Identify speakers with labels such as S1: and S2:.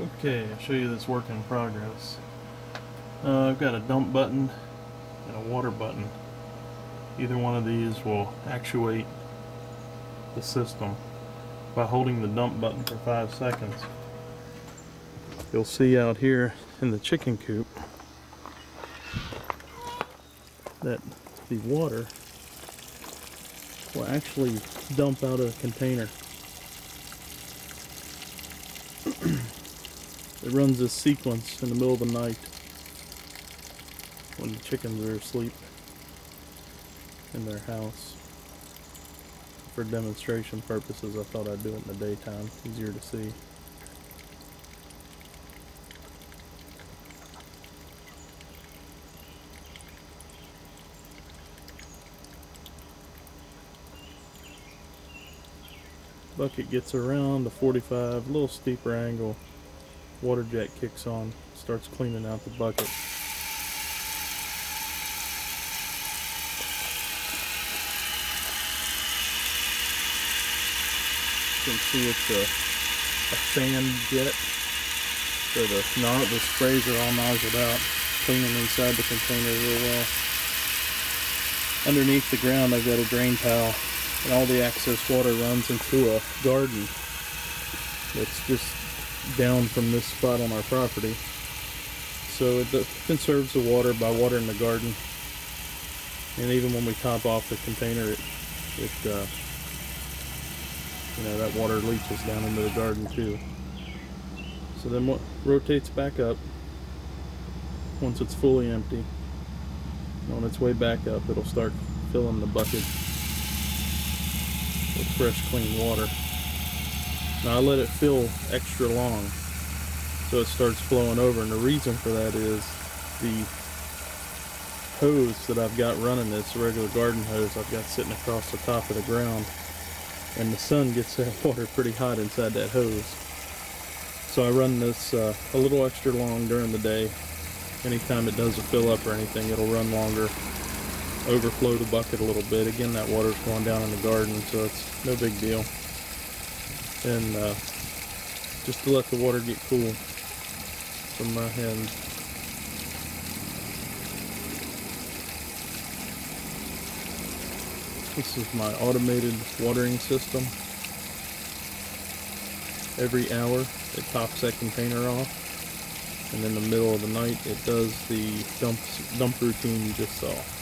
S1: Okay, I'll show you this work in progress. Uh, I've got a dump button and a water button. Either one of these will actuate the system. By holding the dump button for five seconds, you'll see out here in the chicken coop that the water will actually dump out of the container. it runs this sequence in the middle of the night when the chickens are asleep in their house. For demonstration purposes, I thought I'd do it in the daytime, easier to see. Bucket gets around the 45, a little steeper angle. Water jet kicks on, starts cleaning out the bucket. You can see it's a, a fan jet. So the, no, the sprays are all nozzled out, cleaning inside the container real well. Underneath the ground I've got a drain tile and all the excess water runs into a garden that's just down from this spot on our property. So it conserves the water by watering the garden. And even when we top off the container, it, it uh, you know, that water leaches down into the garden too. So then what rotates back up once it's fully empty. On its way back up, it'll start filling the bucket with fresh clean water. Now I let it fill extra long so it starts flowing over and the reason for that is the hose that I've got running this a regular garden hose I've got sitting across the top of the ground and the sun gets that water pretty hot inside that hose so I run this uh, a little extra long during the day anytime it doesn't fill up or anything it'll run longer overflow the bucket a little bit. Again, that water's going down in the garden, so it's no big deal. And uh, just to let the water get cool from my hand. This is my automated watering system. Every hour it tops that container off and in the middle of the night it does the dump, dump routine you just saw.